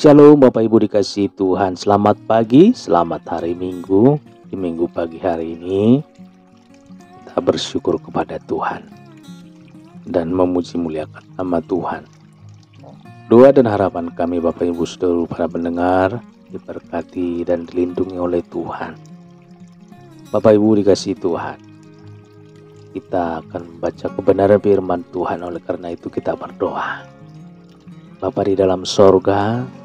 Shalom Bapak Ibu dikasih Tuhan. Selamat pagi, selamat hari Minggu. Di minggu pagi hari ini Kita bersyukur kepada Tuhan Dan memuji muliakan nama Tuhan. Doa dan harapan kami Bapak Ibu seluruh para pendengar Diberkati dan dilindungi oleh Tuhan. Bapak Ibu dikasih Tuhan Kita akan membaca kebenaran firman Tuhan. Oleh karena itu kita berdoa. Bapak di dalam sorga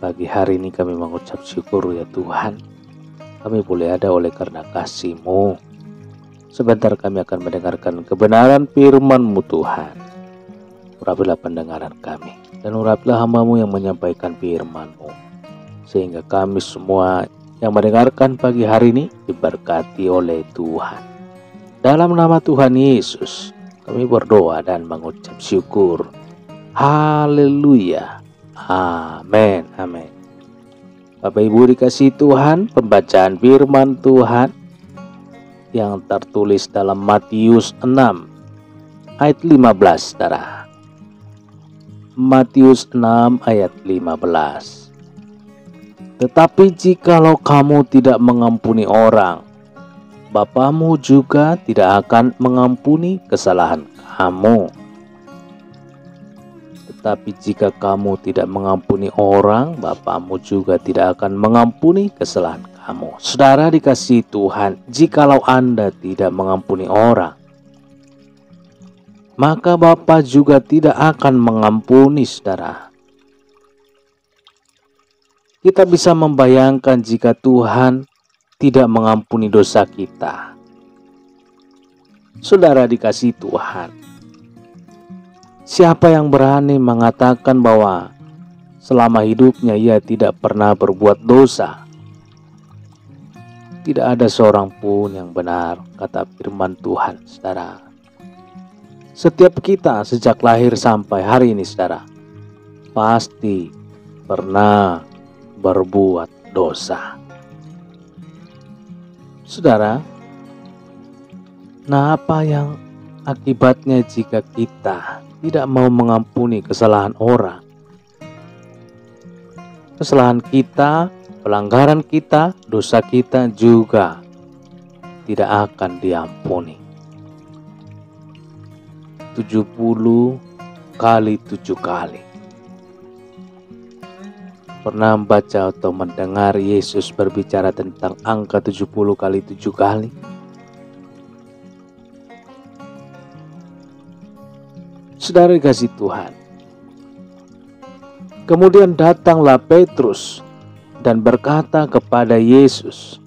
Pagi hari ini kami mengucap syukur ya Tuhan. Kami boleh ada oleh karena kasih-Mu. Sebentar kami akan mendengarkan kebenaran firman-Mu Tuhan. Urapilah pendengaran kami. Dan urapilah hambamu yang menyampaikan firman-Mu. Sehingga kami semua yang mendengarkan pagi hari ini diberkati oleh Tuhan. Dalam nama Tuhan Yesus, kami berdoa dan mengucap syukur. Haleluya. Amin, amin. Bapak Ibu dikasih Tuhan, pembacaan firman Tuhan yang tertulis dalam Matius 6 ayat 15, Saudara. Matius 6 ayat 15. Tetapi jikalau kamu tidak mengampuni orang, Bapamu juga tidak akan mengampuni kesalahan kamu. Tetapi jika kamu tidak mengampuni orang, Bapamu juga tidak akan mengampuni kesalahan kamu. Saudara dikasih Tuhan, jikalau Anda tidak mengampuni orang, maka Bapa juga tidak akan mengampuni saudara. Kita bisa membayangkan jika Tuhan tidak mengampuni dosa kita. Saudara dikasih Tuhan, Siapa yang berani mengatakan bahwa selama hidupnya ia tidak pernah berbuat dosa? Tidak ada seorang pun yang benar, kata firman Tuhan, saudara. Setiap kita sejak lahir sampai hari ini, saudara, pasti pernah berbuat dosa. Saudara, nah apa yang akibatnya jika kita tidak mau mengampuni kesalahan orang. Kesalahan kita, pelanggaran kita, dosa kita juga tidak akan diampuni. 70 kali 7 kali. Pernah membaca atau mendengar Yesus berbicara tentang angka 70 kali 7 kali? Saudara kasih Tuhan. Kemudian datanglah Petrus dan berkata kepada Yesus.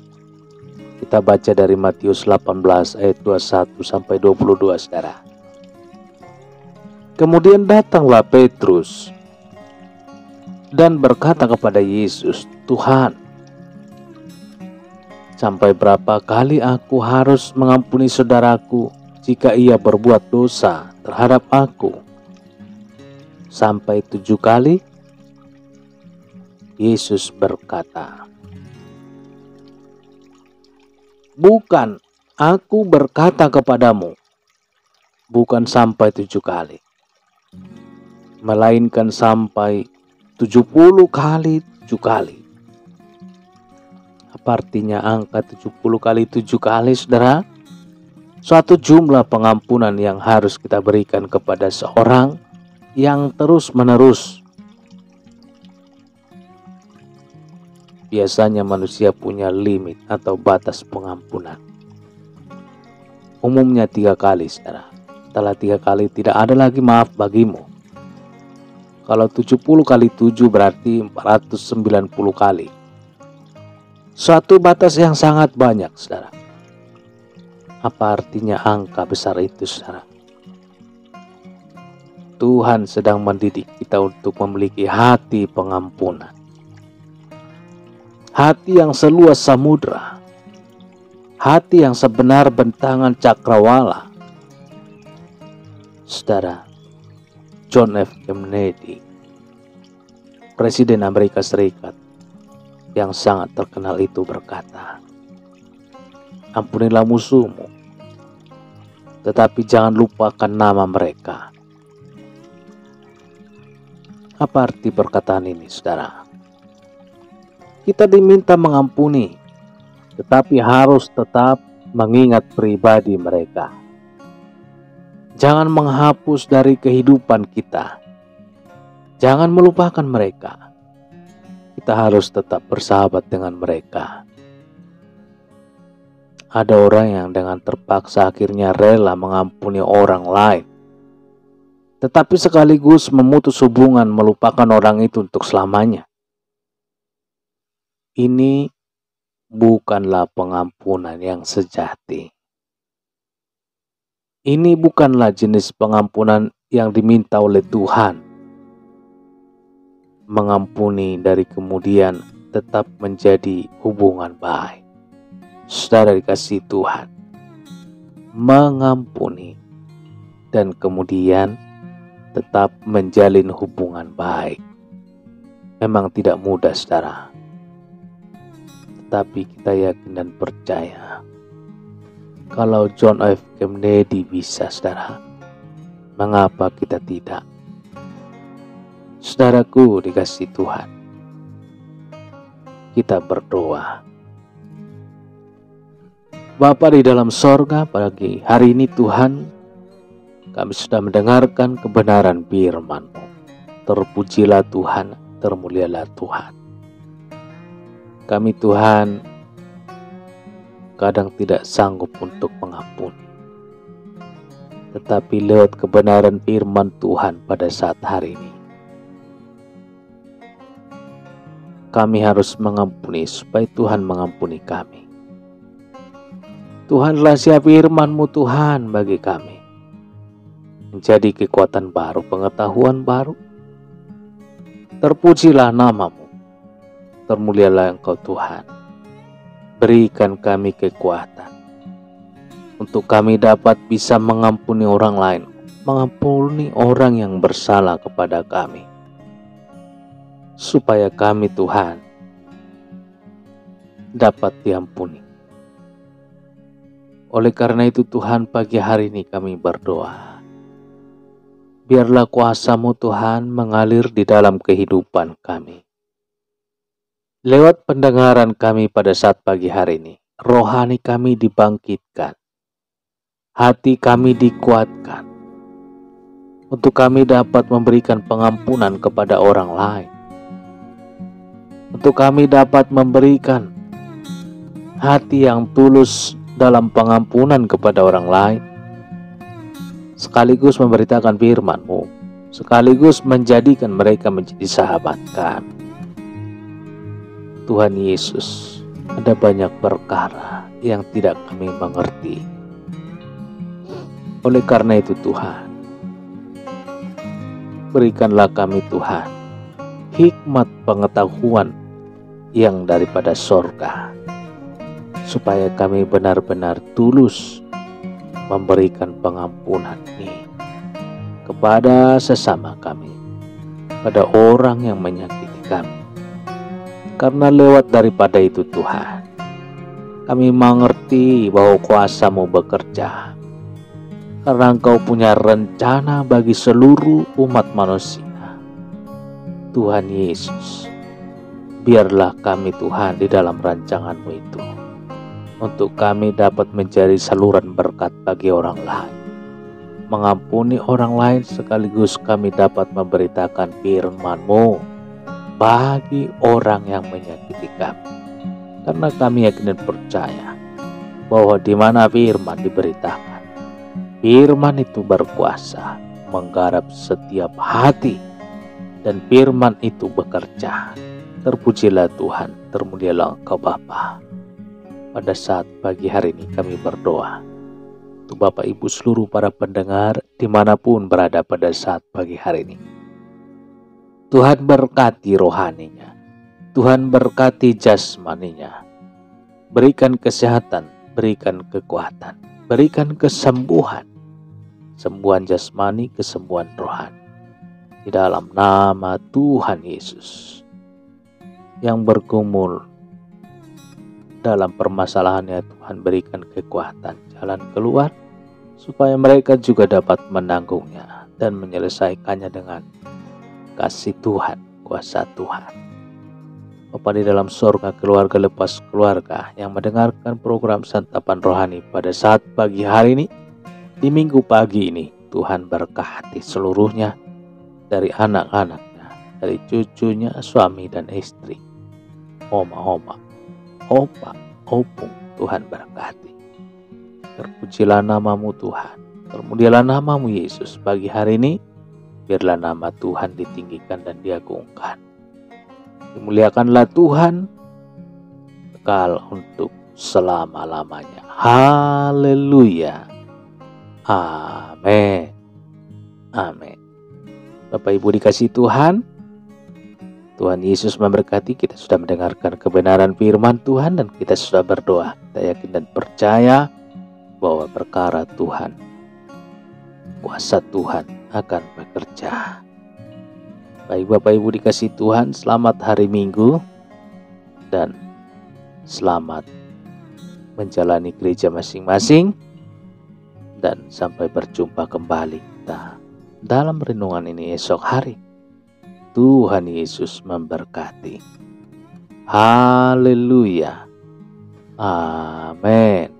Kita baca dari Matius 18 ayat 21 sampai 22 Saudara. Kemudian datanglah Petrus dan berkata kepada Yesus, "Tuhan, sampai berapa kali aku harus mengampuni saudaraku jika ia berbuat dosa terhadap aku. Sampai tujuh kali Yesus berkata, Bukan, aku berkata kepadamu, bukan sampai tujuh kali, melainkan sampai tujuh puluh kali tujuh kali. Apa artinya angka tujuh puluh kali tujuh kali, saudara? Suatu jumlah pengampunan yang harus kita berikan kepada seorang yang terus-menerus. Biasanya manusia punya limit atau batas pengampunan. Umumnya tiga kali, saudara. Setelah tiga kali tidak ada lagi maaf bagimu. Kalau 70 kali 7 berarti 490 kali. Suatu batas yang sangat banyak, saudara. Apa artinya angka besar itu, saudara? Tuhan sedang mendidik kita untuk memiliki hati pengampunan. Hati yang seluas samudra. Hati yang sebenar bentangan cakrawala. Saudara, John F. Kennedy, Presiden Amerika Serikat yang sangat terkenal itu berkata, Ampunilah musuhmu, tetapi jangan lupakan nama mereka. Apa arti perkataan ini, saudara? Kita diminta mengampuni, tetapi harus tetap mengingat pribadi mereka. Jangan menghapus dari kehidupan kita. Jangan melupakan mereka. Kita harus tetap bersahabat dengan mereka. Ada orang yang dengan terpaksa akhirnya rela mengampuni orang lain, tetapi sekaligus memutus hubungan melupakan orang itu untuk selamanya. Ini bukanlah pengampunan yang sejati. Ini bukanlah jenis pengampunan yang diminta oleh Tuhan. Mengampuni dari kemudian tetap menjadi hubungan baik. Saudara dikasih Tuhan, mengampuni dan kemudian tetap menjalin hubungan baik. Memang tidak mudah, saudara tapi kita yakin dan percaya kalau John F. Kennedy bisa, saudara, mengapa kita tidak? Saudaraku dikasih Tuhan, kita berdoa. Bapa di dalam sorga pagi hari ini Tuhan, kami sudah mendengarkan kebenaran firman-Mu. Terpujilah Tuhan, termulialah Tuhan. Kami Tuhan kadang tidak sanggup untuk mengampuni. Tetapi lewat kebenaran firman Tuhan pada saat hari ini, kami harus mengampuni supaya Tuhan mengampuni kami. Tuhan rahasia firman-Mu Tuhan bagi kami. Menjadi kekuatan baru, pengetahuan baru. Terpujilah namamu termulialah Engkau Tuhan. Berikan kami kekuatan untuk kami dapat bisa mengampuni orang lain, mengampuni orang yang bersalah kepada kami. Supaya kami Tuhan dapat diampuni. Oleh karena itu Tuhan pagi hari ini kami berdoa. Biarlah kuasamu Tuhan mengalir di dalam kehidupan kami. Lewat pendengaran kami pada saat pagi hari ini, rohani kami dibangkitkan, hati kami dikuatkan, untuk kami dapat memberikan pengampunan kepada orang lain, untuk kami dapat memberikan hati yang tulus dalam pengampunan kepada orang lain, sekaligus memberitakan firman-Mu, sekaligus menjadikan mereka menjadi sahabat kami. Tuhan Yesus, ada banyak perkara yang tidak kami mengerti. Oleh karena itu Tuhan, berikanlah kami Tuhan hikmat pengetahuan yang daripada sorga, supaya kami benar-benar tulus memberikan pengampunan ini kepada sesama kami, pada orang yang menyakiti kami karena lewat daripada itu Tuhan, kami mengerti bahwa kuasamu bekerja. Karena engkau punya rencana bagi seluruh umat manusia. Tuhan Yesus, biarlah kami Tuhan di dalam rancanganmu itu. Untuk kami dapat menjadi saluran berkat bagi orang lain. Mengampuni orang lain sekaligus kami dapat memberitakan firman-Mu bagi orang yang menyakiti kami. Karena kami yakin dan percaya bahwa di mana firman diberitakan, firman itu berkuasa menggarap setiap hati dan firman itu bekerja. Terpujilah Tuhan, termulialah Engkau Bapa. Pada saat pagi hari ini kami berdoa untuk Bapak Ibu seluruh para pendengar di mana pun berada pada saat pagi hari ini. Tuhan berkati rohaninya. Tuhan berkati jasmaninya. Berikan kesehatan, berikan kekuatan, berikan kesembuhan. Sembuhan jasmani, kesembuhan rohani. Di dalam nama Tuhan Yesus. Yang bergumul dalam permasalahannya Tuhan berikan kekuatan jalan keluar supaya mereka juga dapat menanggungnya dan menyelesaikannya dengan kasih Tuhan, kuasa Tuhan. Bapa di dalam sorga keluarga lepas keluarga yang mendengarkan program santapan rohani pada saat pagi hari ini, di minggu pagi ini, Tuhan berkati seluruhnya dari anak-anaknya, dari cucunya, suami dan istri, oma-oma, opa, opung, Tuhan berkati. Terpujilah namamu Tuhan, termulialah namamu Yesus pagi hari ini, biarlah nama Tuhan ditinggikan dan diagungkan. Dimuliakanlah Tuhan kekal untuk selama-lamanya. Haleluya. Amin. Amin. Bapak Ibu dikasih Tuhan, Tuhan Yesus memberkati kita sudah mendengarkan kebenaran firman Tuhan dan kita sudah berdoa. Kita yakin dan percaya bahwa perkara Tuhan, kuasa Tuhan akan bekerja. Baik Bapak Ibu dikasih Tuhan, selamat hari Minggu dan selamat menjalani gereja masing-masing dan sampai berjumpa kembali kita dalam renungan ini esok hari. Tuhan Yesus memberkati. Haleluya. Amin.